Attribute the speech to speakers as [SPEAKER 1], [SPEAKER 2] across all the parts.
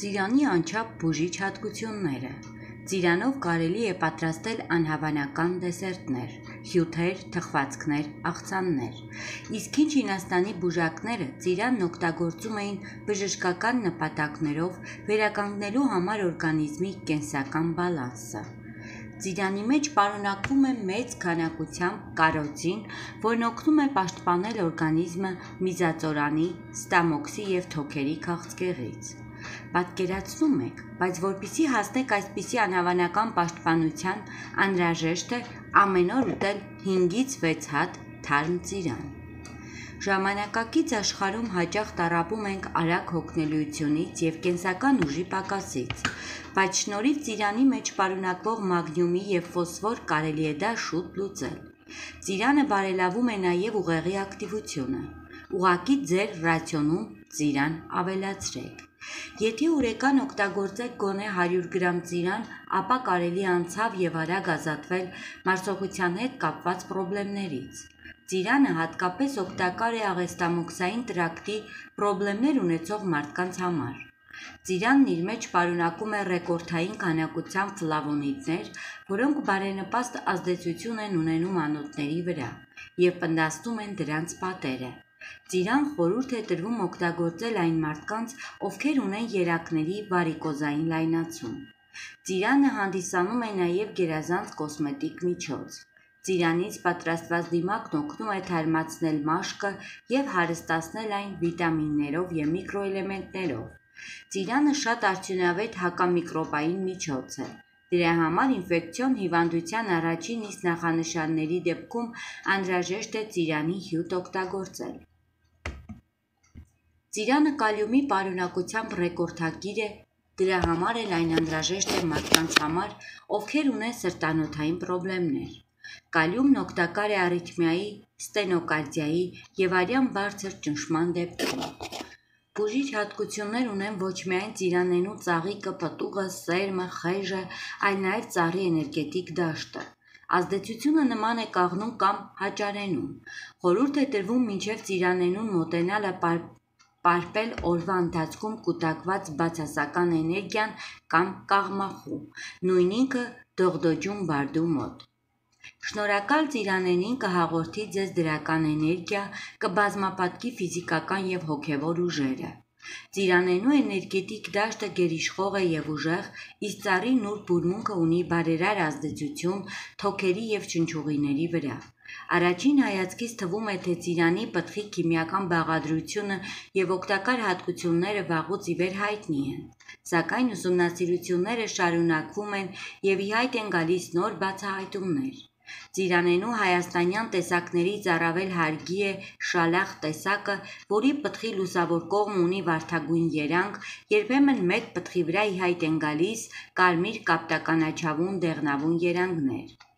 [SPEAKER 1] Ծիրանի անչափ բուժիչ հատկությունները Ծիրանով կարելի է պատրաստել անհավանական դեսերտներ, հյութեր, թխվածքներ, աղցաններ։ Իսկ ինչ Չինաստանի բուժակները ծիրանն օգտագործում էին բժշկական նպատակներով վերականգնելու համար օրգանիզմի կենսական բալանսը։ Ծիրանի մեջ պարունակվում է մեծ քանակությամբ կարոտին, որն օգնում է պաշտպանել օրգանիզմը միզածորանի, ստամոքսի և թոքերի քաղցկեղից։ Պատկերացնում եք, բայց որպիսի հասնեք այսպիսի անհավանական պաշտպանության, անհրաժեշտ է ամեն օր ուտել 5-ից 6 հատ թարմ ծիրան։ Ժամանակակից աշխարհում հաճախ տառապում ենք արագ հոգնելիությունից և կենսական ուժի պակասից, բայց շնորհիվ ծիրանի մեջ պարունակվող մագնիումի և ֆոսֆոր կարելի է դա շուտ լուծել։ Ծիրանը բարելավում է նաև ուղեղի ակտիվությունը։ Ուղղակի ձեր ռացիոնում ծիրան ավելացրեք։ Եթե օրեկան օգտագործեք գոնե 100 գրամ ծիրան, ապա կարելի անցավ և արագ ազատվել մարսողության հետ կապված խնդիրներից։ Ծիրանը հատկապես օգտակար է աղեստամոքսային տրակտի խնդիրներ ունեցող մարդկանց համար։ Ծիրանն իր մեջ պարունակում է ռեկորդային քանակությամբ ֆլավոնիդներ, որոնք բարենպաստ ազդեցություն են ունենում անոթների վրա և պնդացնում են դրանց պատերը։ Ծիրան խորհուրդ է տրվում օգտագործել այն մարդկանց, ովքեր ունեն երակների վարիկոզային լայնացում։ Ծիրանը հանդիսանում է նաև գերազանց կոսմետիկ միջոց։ Ծիրանից պատրաստված դիմակն օգնում է թարմացնել մաշկը և հարստացնել այն վիտամիններով և միկրոէլեմենտներով։ Ծիրանը շատ արդյունավետ հակամիկրոբային միջոց է։ Դրա համար ինֆեկցիոն հիվանդության առաջին իսկ նախանշանների դեպքում անհրաժեշտ է ծիրանի հյութ օգտագործել։ Ծիրանը կալիումի պարունակությամբ ռեկորդակիր է, դրա համար էլ այն անհրաժեշտ է մարդկանց համար, ովքեր ունեն սրտանոթային խնդիրներ։ Կալիումն օգտակար է արիթմիայի, ստենոկարդիայի և արյան բարձր ճնշման դեպքում։ Բուժիչ հատկություններ ունեն ոչ միայն ծիրանենու ծաղիկը, պտուղը, սերմը, խեժը, այլ նաև ծառի էներգետիկ դաշտը։ Ազդեցությունը նման է կաղնու կամ հաճարենու։ Խորհուրդ է տրվում մինչև ծիրանենուն մոտենալը պարպել օրվա ընթացքում կուտակված բացասական էներգիան կամ կաղմախու, նույն ինքը դողդոջուն բարդու մոտ։ Շնորհակալ ծիրանենին կհաղորդի ձեզ դրական էներգիա, կբազմապատկի ֆիզիկական և հոգևոր ուժերը։ Ծիրանենու էներգետիկ դաշտը գերիշխող է և ուժեղ, իսկ ծառի նուրբ բուրմունքը ունի բարերար ազդեցություն թոքերի և չնչուղիների վրա։ Առաջին հայացքից թվում է, թե ծիրանի պտղի քիմիական բաղադրությունը և օգտակար հատկությունները վաղուց ի վեր հայտնի են։ Սակայն ուսումնասիրությունները շարունակվում են և ի հայտ են գալիս նոր բացահայտումներ։ Ծիրանենու հայաստանյան տեսակներից առավել հարգի է շալախ տեսակը, որի պտղի լուսավոր կողմը ունի վարդագույն երանգ, երբեմն մեկ պտղի վրա ի հայտ են գալիս կարմիր կապտականաչավուն դեղնավուն երանգներ։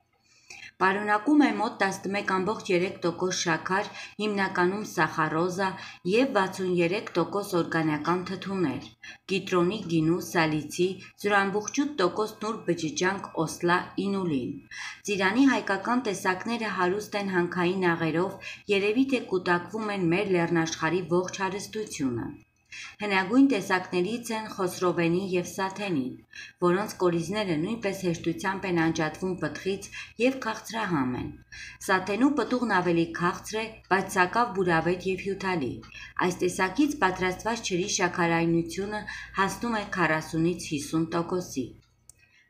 [SPEAKER 1] Պարունակում է մոտ 11,3% շաքար, հիմնականում սախարոզա և 63% օրգանական թթուներ՝ կիտրոնի գինու, սալիցի, զուրանբուխճուտ տոկոս նուրբ բջիջանք օսլա, ինուլին։ Ծիրանի հայկական տեսակները հարուստ են հանքային աղերով, երևի թե կուտակվում են մեր լեռնաշխարհի ողջ հարստությունը։ Հնագույն տեսակներից են խոսրովենին և սաթենին, որոնց կորիզները նույնպես հեշտությամբ են անջատվում պտղից և քաղցրահամ են։ Սաթենու պտուղն ավելի քաղցր է, բայց սակավ բուրավետ և հյութալի։ Այս տեսակից պատրաստված ջրի շաքարայնությունը հասնում է 40-ից 50%-ի։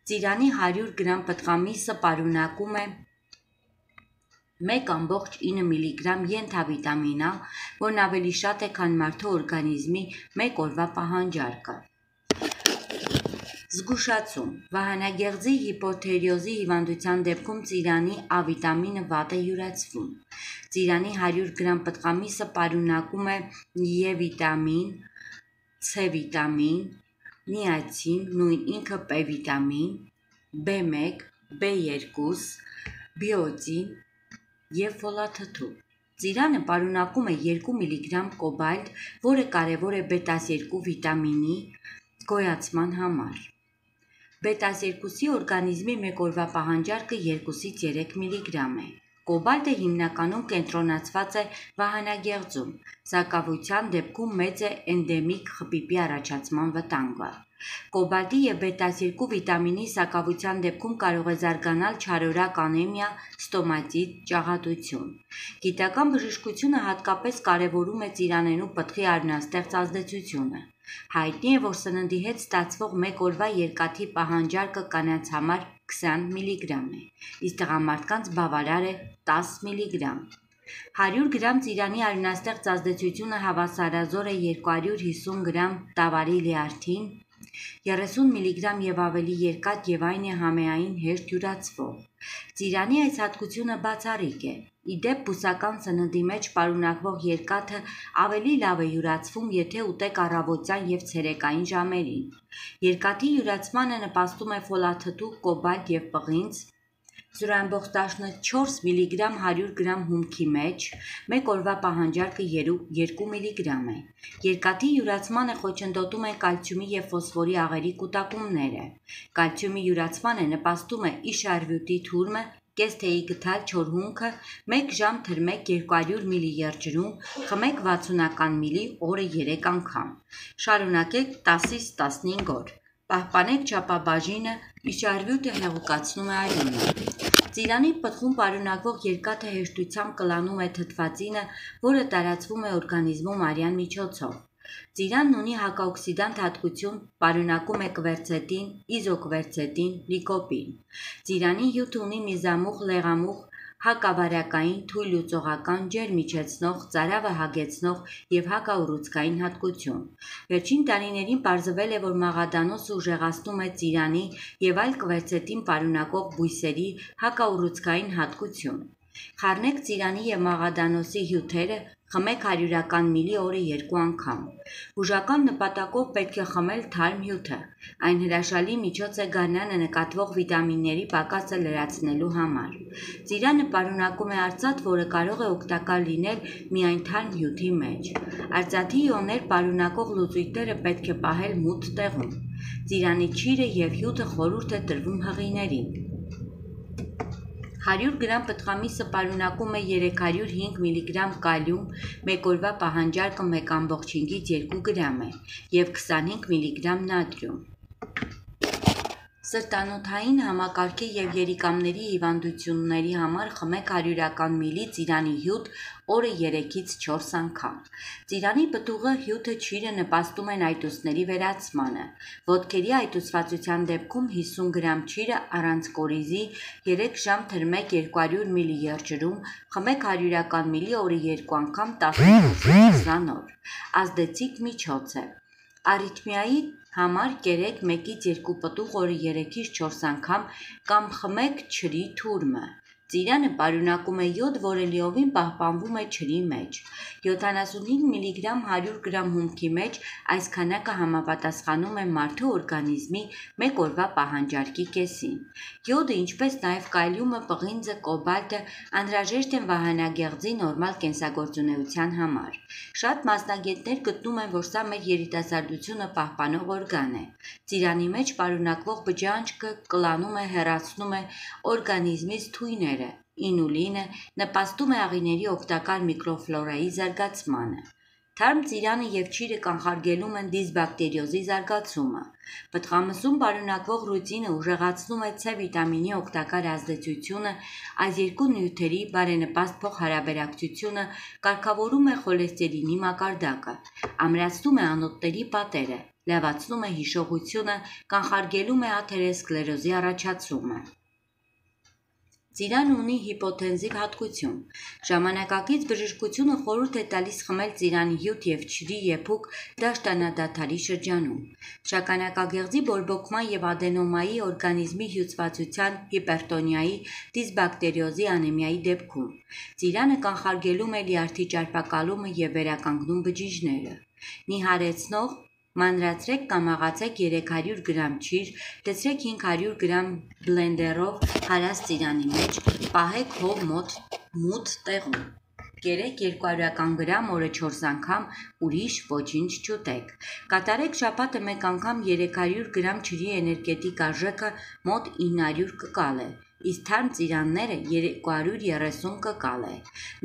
[SPEAKER 1] Ծիրանի 100 գրամ պտղամիսը պարունակում է 1,9 մգ ենթավիտամին Ա, որն ավելի շատ է, քան մարդու օրգանիզմի մեկ օրվա պահանջարկը։ Զգուշացում. Վահանագեղձի հիպոթիրոզի հիվանդության դեպքում ծիրանի A վիտամինը վատ է յուրացվում։ Ծիրանի 100 գրամ պտղամիսը պարունակում է E վիտամին, C վիտամին, նիացին, նույն ինքը P վիտամին, B1, B2, բիոտին և ֆոլաթթու։ Ծիրանը պարունակում է 2 մգ կոբալտ, որը կարևոր է B12 վիտամինի գոյացման համար։ B12-ի օրգանիզմի մեկ օրվա պահանջարկը 2-ից 3 մգ է։ Կոբալտը հիմնականում կենտրոնացված է վահանագեղձում, սակավության դեպքում մեծ է էնդեմիկ խպիպի առաջացման վտանգը։ Կոբալտի եւ բետա-2 վիտամինի սակավության դեպքում կարող է զարգանալ չարորակ անեմիա, ստոմատիտ, ճաղատություն։ Գիտական բժշկությունը հատկապես կարևորում է ծիրանենու պտղի արյունաստեղծ ազդեցությունը։ Հայտնի է, որ սննդի հետ ստացվող մեկ օրվա երկաթի պահանջարկը կանանց համար 20 մգ է, իսկ տղամարդկանց բավարար է 10 մգ։ 100 գրամ ծիրանի արյունաստեղծ ազդեցությունը հավասարազոր է 250 գրամ տավարի լյարդին, 30 մգ եւ ավելի երկաթ եւ այն է համեային հեշտ յուրացվող։ Ծիրանի այս հատկությունը բացառիկ է։ Ի դեպ բուսական սննդի մեջ պարունակվող երկաթը ավելի լավ է յուրացվում, եթե ուտեք առավոտյան եւ ցերեկային ժամերին։ Երկաթի յուրացմանը նպաստում է ֆոլաթթու, կոբալտ եւ պղինձ, 0.14 մգ 100 գրամ հումքի մեջ, մեկ օրվա պահանջարկը 2 մգ է։ Երկաթի յուրացմանը խոչընդոտում են կալցիումի եւ ֆոսֆորի աղերի կուտակումները։ Կալցիումի յուրացմանը նպաստում է իշարվյուտի թուրմը, կես թեյի գթալ չոր հումքը, 1 ժամ թրմեք 200 մլի երջրում, խմեք 60-ական մլի օրը 3 անգամ։ Շարունակեք 10-ից 15 օր։ Պահպանեք չափաբաժինը, իշարվյուտը հեղուկացնում է արյունը։ Ծիրանի պտղում պարունակվող երկաթը հեշտությամբ կլանում է թթվածինը, որը տարածվում է օրգանիզմում արյան միջոցով։ Ծիրանն ունի հակաօքսիդանտ հատկություն, պարունակում է կվերցետին, իզոկվերցետին, լիկոպին։ Ծիրանի հյութը ունի միզամուղ, լեղամուղ, հակավարակային, թույլ լուծողական, ջերմ իջեցնող, ծարավը հագեցնող եւ հակաուռուցքային հատկություն։ Վերջին տարիներին պարզվել է, որ մաղադանոսը ուժեղացնում է ծիրանի եւ այլ կվերցետին պարունակող բույսերի հակաուռուցքային հատկություն։ Խառնեք ծիրանի եւ մաղադանոսի հյութերը, խմեք հարյուրական մլի օրը երկու անգամ։ Բուժական նպատակով պետք է խմել թարմ հյութը։ Այն հրաշալի միջոց է գարնանը նկատվող վիտամինների պակասը լրացնելու համար։ Ծիրանը պարունակում է արծաթ, որը կարող է օգտակար լինել միայն թարմ հյութի մեջ։ Արծաթի իոններ պարունակող լուծույթները պետք է պահել մութ տեղում։ Ծիրանի ճիրը եւ հյութը խորհուրդ է տրվում հղիներին։ 100 գրամ պտղամիսը պարունակում է 305 մգ կալիում, մեկ օրվա պահանջարկը 1.5-ից 2 գրամ է և 25 մգ նատրիում։ Սրտանոթային համակարգի եւ երիկամների հիվանդությունների համար խմեք 100-ական մլի ծիրանի հյութ օրը 3-ից 4 անգամ։ Ծիրանի պտուղը հյութը ճիրը նպաստում են այտուսների վերացմանը։ Ոտքերի այտուսվածության դեպքում 50 գրամ ճիրը առանց կորիզի 3 ժամ թրմեք 200 մլի երջրում, խմեք 100-ական մլի օրը 2 անգամ 10-20 օր։ Ազդեցիկ միջոց է։ Արիթմիայի համար կերեք 1-ից 2 պտուղ օրը 3-ից 4 անգամ կամ խմեք ջրի թուրմը։ Ծիրանը պարունակում է յոդ, որը լիովին պահպանվում է ջրի մեջ։ 75 մգ 100 գրամ հումքի մեջ այս քանակը համապատասխանում է մարդու օրգանիզմի մեկ օրվա պահանջարկի կեսին։ Յոդը, ինչպես նաև կալիումը, պղինձը, կոբալտը անհրաժեշտ են վահանագեղձի նորմալ կենսագործունեության համար։ Շատ մասնագետներ գտնում են, որ սա մեր երիտասարդությունը պահպանող օրգան է։ Ծիրանի մեջ պարունակվող բջանջը կլանում է, հեռացնում է օրգանիզմից թույները ինուլինը նպաստում է աղիների օգտակար միկրոֆլորայի զարգացմանը։ Թարմ ծիրանը եւ ճիրը կանխարգելում են դիսբակտերիոզի զարգացումը։ Պտղամսում պարունակվող ռուտինը ուժեղացնում է C վիտամինի օգտակար ազդեցությունը, այս երկու նյութերի բարենպաստ փոխհարաբերակցությունը կարգավորում է խոլեստերինի մակարդակը, ամրացնում է անոթների պատերը, լավացնում է հիշողությունը, կանխարգելում է աթերոսկլերոզի առաջացումը։ Ծիրանը ունի հիպոթենզիվ հատկություն։ Ժամանակակից բժշկությունը խորհուրդ է տալիս խմել ծիրանի հյութ եւ ջրի եփուկ դաշտանադադարի շրջանում։ Շագանակագեղձի բորբոքման եւ ադենոմայի օրգանիզմի հյուծվածության, հիպերտոնիայի, դիսբակտերիոզի անեմիայի դեպքում։ Ծիրանը կանխարգելում է լյարդի ճարպակալումը եւ վերականգնում բջիջները։ Նիհարեցնող Մանրացրեք կամ աղացեք 300 գրամ ճիր, դցրեք 500 գրամ բլենդերով հարած ծիրանի մեջ, պահեք հով մոտ մութ տեղում։ Կերեք 200 գրամ օրը 4 անգամ, ուրիշ ոչինչ չուտեք։ Կատարեք շաբաթը մեկ անգամ 300 գրամ ջրի էներգետիկ արժեքը մոտ 900 կկալ է։ իսկ թարմ ծիրանները 230 կկալ է։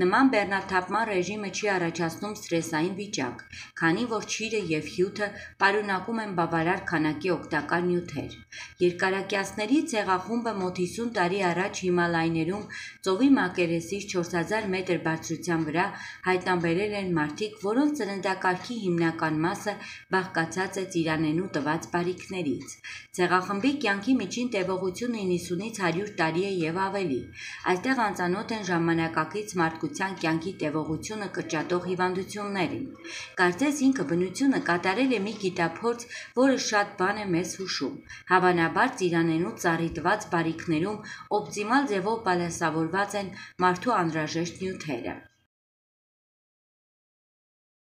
[SPEAKER 1] Նման բեռնաթափման ռեժիմը չի առաջացնում սթրեսային վիճակ, քանի որ ճիրը եւ հյութը պարունակում են բավարար քանակի օգտակար նյութեր։ Երկարակյացների ցեղախումբը մոտ 50 տարի առաջ Հիմալայներում ծովի մակերեսից 4000 մետր բարձրության վրա հայտնաբերել են մարդիկ, որոնց ծննդակարգի հիմնական մասը բաղկացած է ծիրանենու տված բարիքներից։ Ցեղախմբի կյանքի միջին տևողությունը 90-ից 100 տարի է եւ ավելի։ Այստեղ անծանոթ են ժամանակակից մարդկության կյանքի տևողությունը կրճատող հիվանդություններին։ Կարծես ինքը բնությունը կատարել է մի գիտափորձ, որը շատ բան է մեզ հուշում։ Հավանաբար ծիրանենու ծառի տված բարիքներում օպտիմալ ձևով բալանսավորված են մարդու անհրաժեշտ նյութերը։